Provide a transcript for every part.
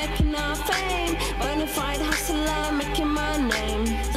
making our fame. Bonafide hustler, making my name.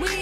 we